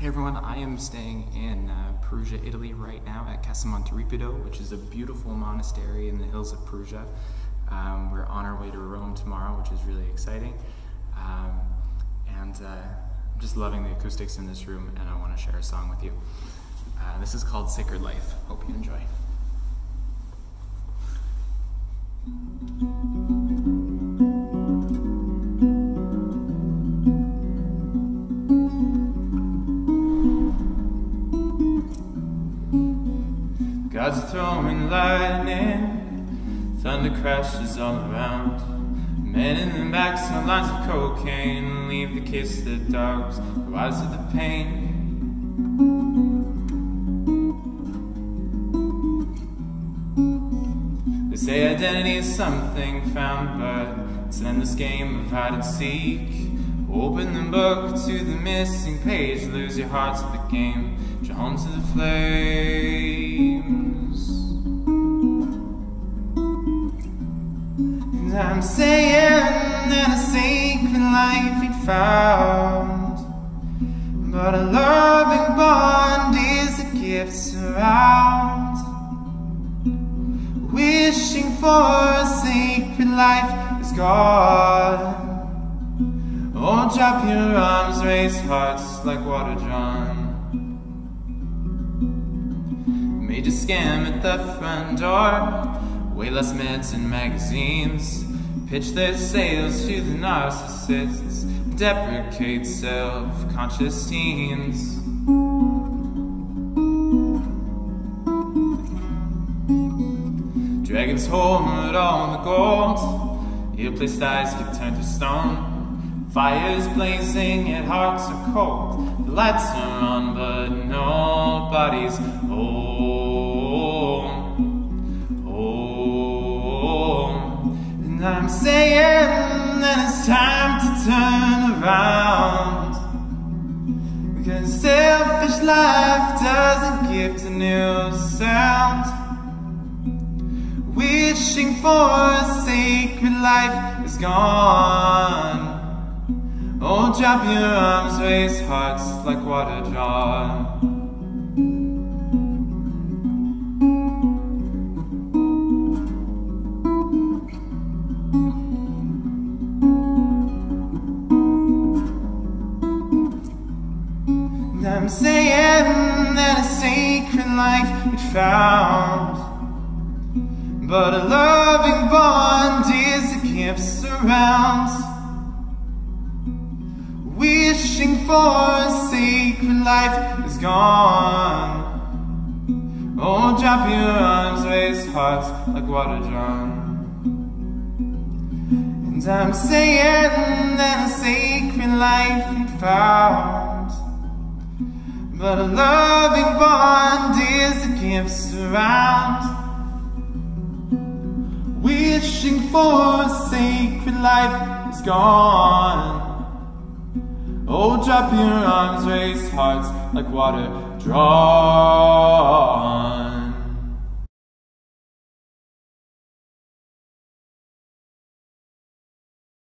Hey everyone, I am staying in uh, Perugia, Italy right now at Casa Monteripido, which is a beautiful monastery in the hills of Perugia. Um, we're on our way to Rome tomorrow, which is really exciting. Um, and uh, I'm just loving the acoustics in this room, and I want to share a song with you. Uh, this is called Sacred Life. Hope you enjoy. God's throwing lightning, thunder crashes all around. Men in the backs of lines of cocaine leave the kids to the dogs, the wives of the pain. They say identity is something found, but it's an endless game of hide and seek. Open the book to the missing page, lose your heart to the game, draw drawn to the flames. I'm saying that a sacred life we found, but a loving bond is a gift surround. Wishing for a sacred life is gone. Oh, drop your arms, raise hearts like water drawn. Major scam at the front door. Way less meds and magazines. Pitch their sails to the narcissists. Deprecate self-conscious teens. Dragons hoard all the gold. Your place eyes get turned to stone. Fires blazing yet hearts are cold. The lights are on but nobody's home. And I'm saying that it's time to turn around. Because selfish life doesn't give a new sound. Wishing for a sacred life is gone. Oh, drop your arms, raise hearts like water drawn. And I'm saying that a sacred life we found. But a loving bond is a gift surrounds. Wishing for a sacred life is gone. Oh, drop your arms, raise hearts like water drawn. And I'm saying that a sacred life we found. But a loving bond is a gift surrounds. Wishing for a sacred life is gone. Oh, drop your arms, raise hearts like water drawn.